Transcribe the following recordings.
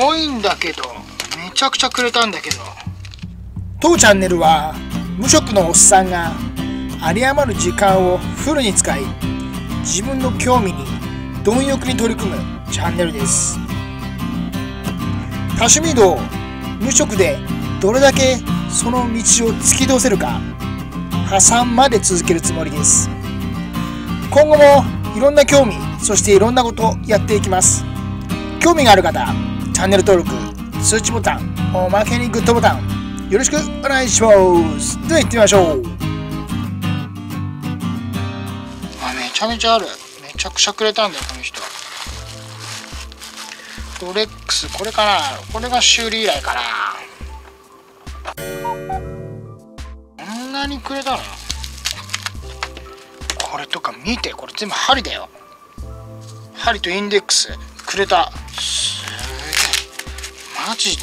ごいんだけどめちゃくちゃくれたんだけど。当チャンネルは無職のおっさんが有り余る時間をフルに使い自分の興味に貪欲に取り組むチャンネルです。多趣味道無職でどれだけその道を突き通せるか破産まで続けるつもりです。今後もいろんな興味そしていろんなことやっていきます。興味がある方チャンネル登録通知ボタンおまけにグッドボタンよろしくお願いします。では行ってみましょう。あめちゃめちゃある。めちゃくちゃくれたんだよこの人。ロレックスこれかなこれが修理依頼かなこんなにくれたの？これとか見てこれ全部針だよ。針とインデックスくれた。すマジで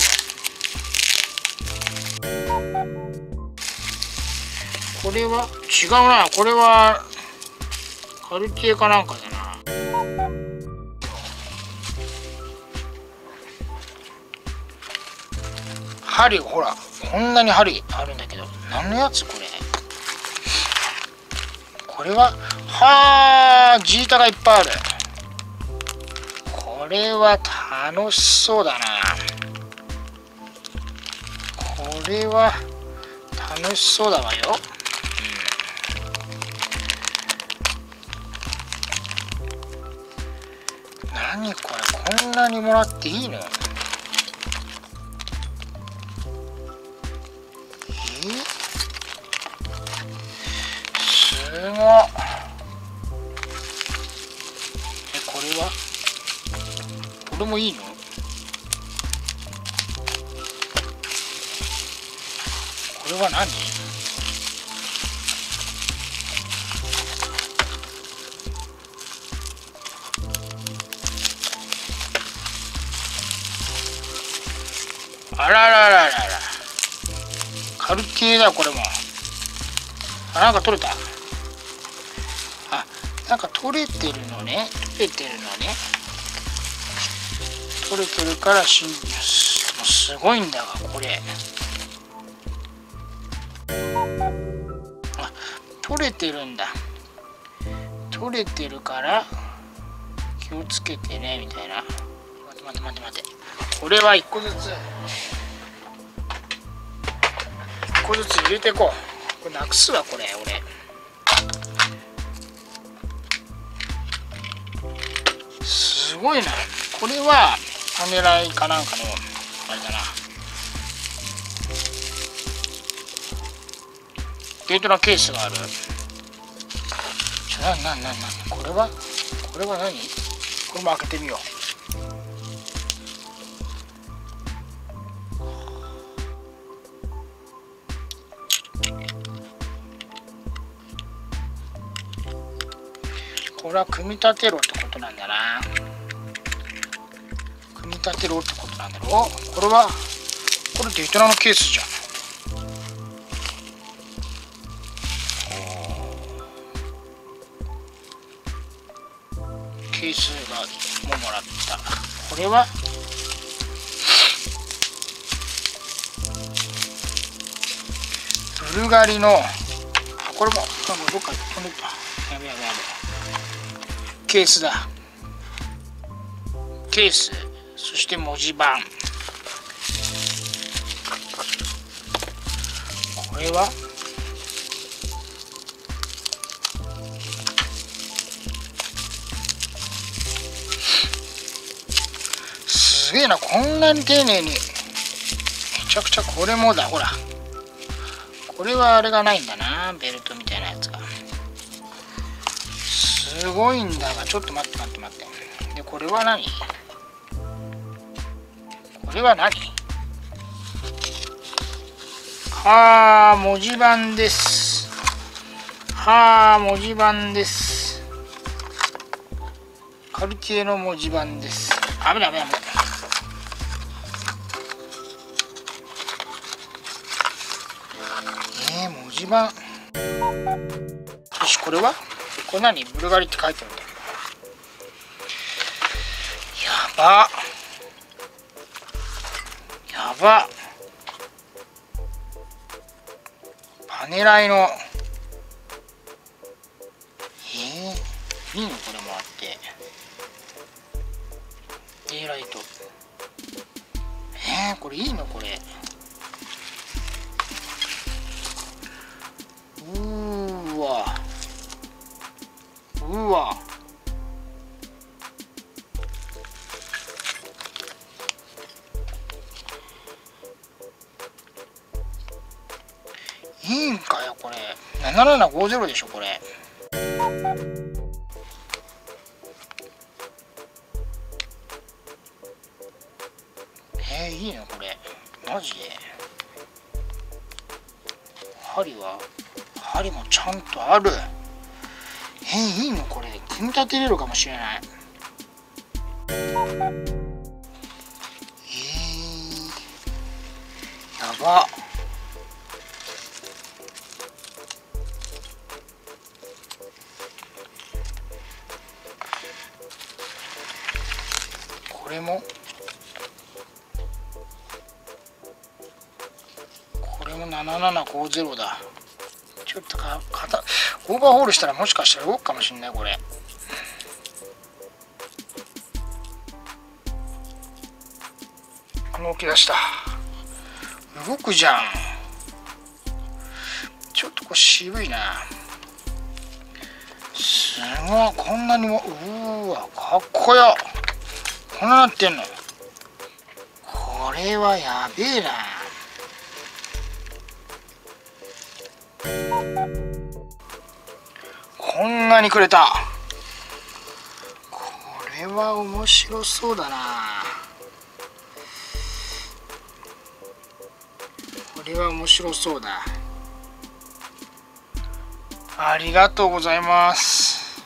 これは違うな。これはカルティエかなんかだな。針ほらこんなに針あるんだけど何のやつこれ。これははあジータがいっぱいある。これは楽しそうだな。これは楽しそうだわよ。何これこんなにもらっていいの？え？すごえこれは？これもいいの？これは何？あららららら。カルティエだこれも。あなんか取れた？あなんか取れてるのね。取れてるのね。取れてるからしんすごいんだがこれ。取れてるんだ。取れてるから気をつけてねみたいな。待て待て待て待て。これは1個ずつ。1個ずつ入れていこう。これなくすわこれ俺。すごいな。これはパネライかなんかのゲートラケースがある。ちょななななこれは？これは何？これも開けてみよう。これは組み立てろってことなんだな。組み立てろってことなんだろう。これは？これデイトナのケースじゃんケースがももらった。これは？ブルガリのこれもなんかどっか飛んでったやべやべやべ。ケースだ。ケース。そして文字盤。これは？すげえなこんなに丁寧に。めちゃくちゃこれもだほら。これはあれがないんだなベルトみたいなやつが。すごいんだがちょっと待って待って待って。でこれは何？これは何？はあ文字盤です。はあ文字盤です。カルティエの文字盤です。危ない危ない危ないえー、文字盤よしこれは？これ何？ブルガリって書いてあるんだ。けどやば。ばパネライの。えー、いいの？これもあって。デイライト。えー、これいいの？これ。うわ。いいんかよこれ。7750でしょこれ。えー、いいのこれ。マジで。針は針もちゃんとある。え、いいのこれ。組み立てれるかもしれない。えー、やば。これも？これも7750だ。ちょっとかかオーバーホールしたらもしかしたら動くかもしんないこれ。動き出した。動くじゃん。ちょっとこれ渋いな。すごいこんなにもうわかっこよ。こんななってんのこれはやべえな。こんなにくれた。これは面白そうだな。これは面白そうだ。ありがとうございます。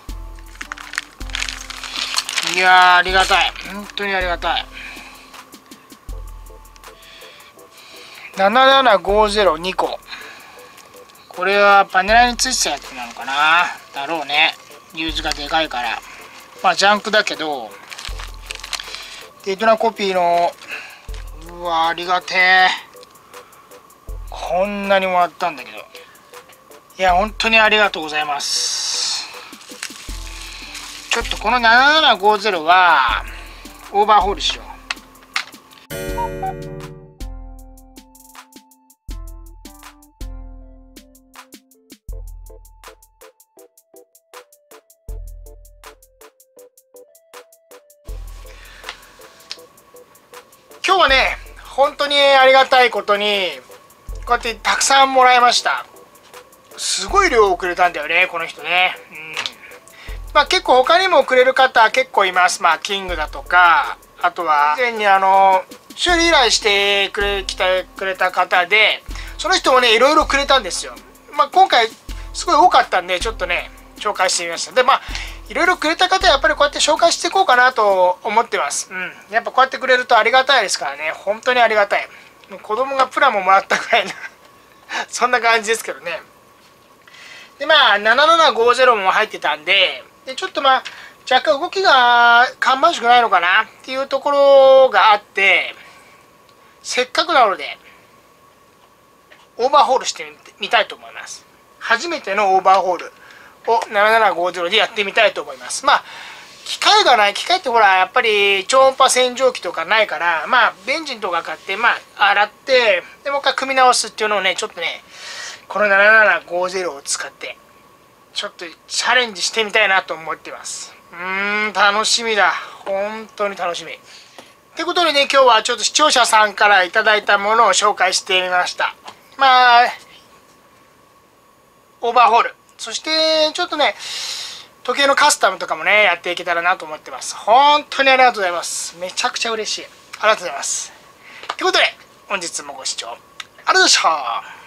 いやありがたい。本当にありがたい。7750 2個。これはパネラについてたやつなのかな？だろうね。ユーズがでかいから。まあジャンクだけど。デイトナコピーのうわありがてえ。こんなにもらったんだけど。いや本当にありがとうございます。ちょっとこの7750はオーバーホールしよう。今日はね本当にありがたいことにこうやってたくさんもらいました。すごい量をくれたんだよねこの人ね、うん、まあ結構他にもくれる方結構います。まあキングだとかあとは以前にあの修理依頼してくれ来てくれた方でその人もねいろいろくれたんですよ。まあ今回すごい多かったんでちょっとね紹介してみました。でまあいろいろくれた方はやっぱりこうやって紹介していこうかなと思ってます。うん。やっぱこうやってくれるとありがたいですからね。本当にありがたい。子供がプラももらったぐらいな そんな感じですけどね。で、まあ、7750も入ってたんで、でちょっとまあ、若干動きが芳しくないのかなっていうところがあって、せっかくなので、オーバーホールしてみたいと思います。初めてのオーバーホール。を7750でやってみたいと思います。まあ機械がない機械ってほらやっぱり超音波洗浄機とかないからまあベンジンとか買ってまあ洗ってでもう一回組み直すっていうのをねちょっとねこの7750を使ってちょっとチャレンジしてみたいなと思ってます。うーん楽しみだ。本当に楽しみ。ということでね今日はちょっと視聴者さんから頂いたものを紹介してみました。まあオーバーホール。そしてちょっとね時計のカスタムとかもねやっていけたらなと思ってます。本当にありがとうございます。めちゃくちゃ嬉しい。ありがとうございます。ということで本日もご視聴ありがとうございました。